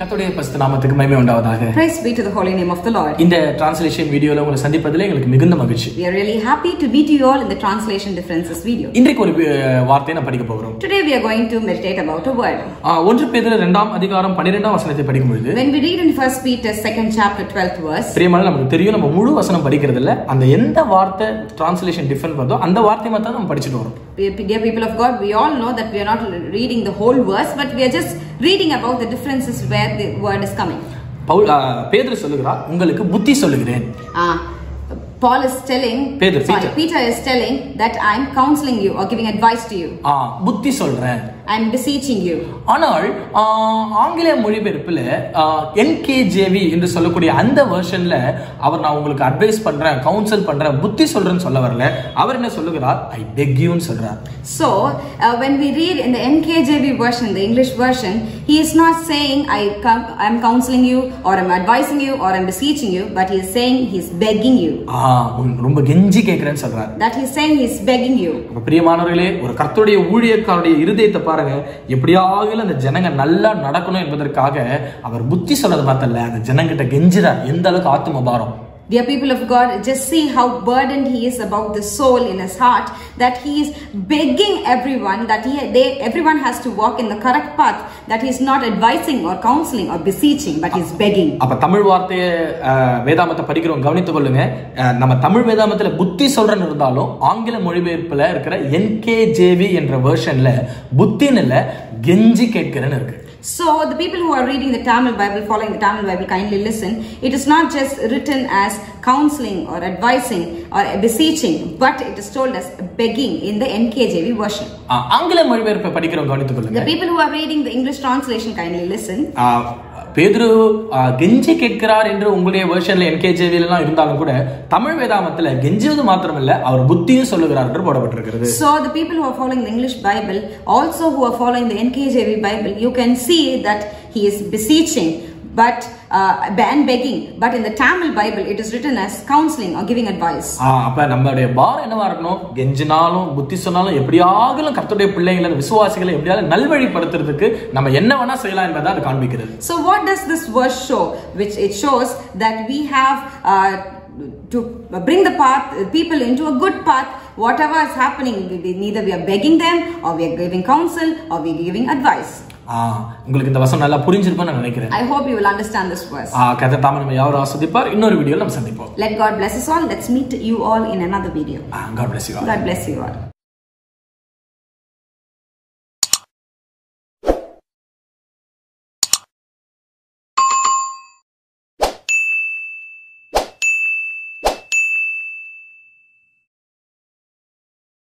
கர்த்தருடைய பரிசுத்த நாமத்துக்கு மகிமை உண்டாவதாக Praise be to the holy name of the Lord. இந்த டிரான்ஸ்லேஷன் வீடியோல உங்களை சந்திப்பதில் எங்களுக்கு மிகுந்த மகிழ்ச்சி We are really happy to meet you all in the translation differences video. இன்றைக்கு ஒரு வார்த்தையை நான் படிக்க போகிறோம் Today we are going to meditate about a word. ஒன்று பேதுரு இரண்டாம் அதிகாரம் பன்னிரெண்டாம் வசனத்தை படிக்கும் பொழுது When we read in 1 Peter 2nd chapter 12th verse, பிரியமான நமக்கு தெரியும் நம்ம முழு வசனம் படிக்கிறது இல்ல அந்த எந்த வார்த்தை டிரான்ஸ்லேஷன் டிஃபரெண்ட் வருதோ அந்த வார்த்தையை மட்டும் நம்ம படிச்சுட்டு வரோம் dear people of God, we all know that we are not reading the whole verse, but we are just reading about the differences where the word is coming. Pavul ஆஹ், பேதுரு சொல்லுகிறார் உங்களுக்கு புத்தி சொல்லுகிறேன் Uh, Paul is telling, Peter, sorry, Peter. Peter is telling that I am counseling you or giving advice to you. ஆஹ், புத்தி சொல்றேன் Am beseeching you. ஆனால் ஆங்கில மொழிபெயர்ப்புல NKJV என்று சொல்லக்கூடிய அந்த வெர்ஷன்ல அவர் நான் உங்களுக்கு அட்வைஸ் பண்றேன் கவுன்சில் பண்றேன் புத்தி சொல்றேன்னு சொல்ல வரல அவர் என்ன சொல்லுகிறார் ஐ பெக் யூன்னு சொல்றார் So, uh, when we read in the NKJV version, the English version, he is not saying, I come, I'm counseling you, or I'm advising you, or I'm beseeching you, but he is saying he's begging you. ஆஹ், உன் ரொம்ப கெஞ்சி கேட்கிறேன்னு சொல்றார் That he's saying he's begging you. அப்ப பிரியமானவர்களே ஒரு கர்த்தருடைய ஊழியக்காரருடைய இருதயத்தை பாருங்க எப்படியாவது அந்த ஜனங்க நல்லா நடக்கணும் என்பதற்காக அவர் புத்தி சொல்றது பார்த்தல அந்த ஜனங்கிட்ட கெஞ்சுறார். எந்த அளவுக்கு ஆத்தும பாரம் Dear people of God, just see how burdened he is about the soul in his heart, that he is begging everyone that he, they, everyone has to walk in the correct path, that he's not advising or counseling or beseeching, but he's begging. அப்ப தமிழ் வார்த்தையை வேதாமத்தை படிக்கிறோம் கவனித்துக் கொள்ளுங்க நம்ம தமிழ் வேதாமத்துல புத்தி சொல்றன்னு இருந்தாலும் ஆங்கில மொழிபெயர்ப்புல இருக்கிற என்கேஜேவி என்ற வெர்ஷன்ல புத்தின்னு இல்ல கெஞ்சி கேட்கிறேன்னு இருக்கு So, the people who are reading the Tamil Bible, following the Tamil Bible, kindly listen. It is not just written as counseling or advising or beseeching, but it is told as begging in the NKJV version. அஹ், ஆங்கில மொழிபெயர்ப்பை படிக்கிறோம் கவனித்துக் The கொள்ளுங்க people who are reading the English translation, kindly listen. அஹ், பேதுரு அஹ், கெஞ்சி கேட்கிறார் என்று உங்களுடைய வெர்ஷன்ல என்கேஜேவில எல்லாம் இருந்தாலும் கூட தமிழ் வேதாமத்துல கெஞ்சுவது மாத்திரமல்ல அவர் புத்தியும் சொல்லுகிறார் என்று போடப்பட்டிருக்கிறது So, the people who are following the English Bible, also who are following the NKJV Bible, you can see that he is beseeching. But uh, and begging, but in the Tamil Bible, it is written as counseling or giving advice. ஆஹ் அப்ப நம்மளுடைய பாரம் என்னவா இருக்கணும் கெஞ்சினாலும் புத்தி சொன்னாலும் எப்படியாகலும் கர்த்தருடைய பிள்ளைங்களை அந்த விசுவாசிகளை எப்படியாவது நல்வழிப்படுத்துறதுக்கு நம்ம என்ன வேணா செய்யலாம் என்பதை அது காண்பிக்கிறது So what does this verse show? Which it shows that we have uh, to bring the path people into a good path. Whatever is happening, we- we- neither we are begging them, or we are giving counsel, or we are giving advice. உங்களுக்கு இந்த வசனம் நல்லா புரிஞ்சிருக்கும்னு நான் நினைக்கிறேன் I hope you will understand this verse. ஆஹ் கதை தாம நம்ம யாரும் ஆஸ்வதிப்பார் இன்னொரு வீடியோல நம்ம சந்திப்போம் Let God bless us all. Let's meet you all in another video. God bless you God bless you all.